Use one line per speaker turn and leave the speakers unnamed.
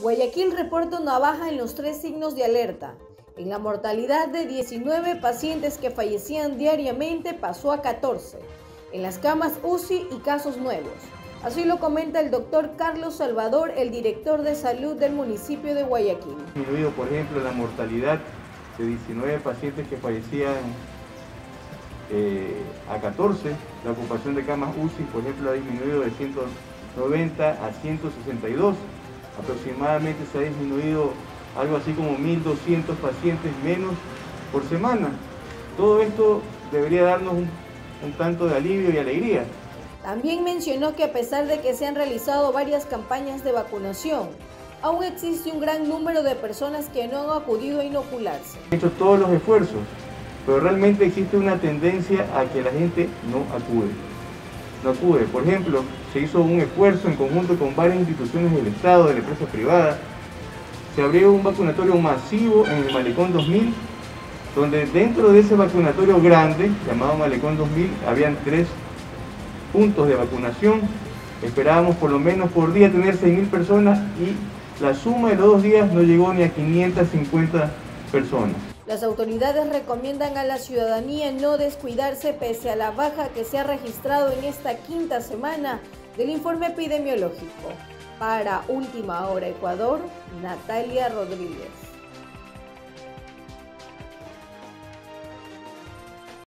Guayaquil reporta una baja en los tres signos de alerta. En la mortalidad de 19 pacientes que fallecían diariamente pasó a 14. En las camas UCI y casos nuevos. Así lo comenta el doctor Carlos Salvador, el director de salud del municipio de Guayaquil.
Disminuido, por ejemplo, la mortalidad de 19 pacientes que fallecían eh, a 14. La ocupación de camas UCI, por ejemplo, ha disminuido de 190 a 162 aproximadamente se ha disminuido algo así como 1.200 pacientes menos por semana. Todo esto debería darnos un, un, tanto de alivio y alegría.
También mencionó que a pesar de que se han realizado varias campañas de vacunación, aún existe un gran número de personas que no han acudido a inocularse.
He hecho todos los esfuerzos, pero realmente existe una tendencia a que la gente no acude no acude. Por ejemplo, se hizo un esfuerzo en conjunto con varias instituciones del Estado, de la empresa privada. Se abrió un vacunatorio masivo en el Malecón 2000, donde dentro de ese vacunatorio grande, llamado Malecón 2000, habían tres puntos de vacunación. Esperábamos por lo menos por día tener 6.000 personas y la suma de los dos días no llegó ni a 550 personas.
Las autoridades recomiendan a la ciudadanía no descuidarse pese a la baja que se ha registrado en esta quinta semana del informe epidemiológico. Para Última Hora Ecuador, Natalia Rodríguez.